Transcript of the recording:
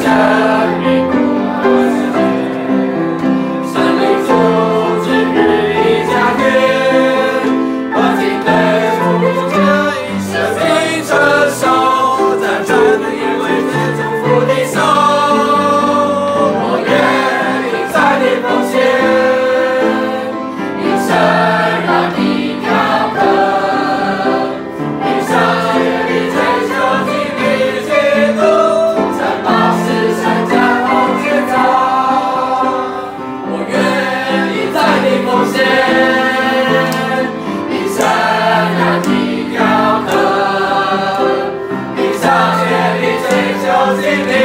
Church. thousand.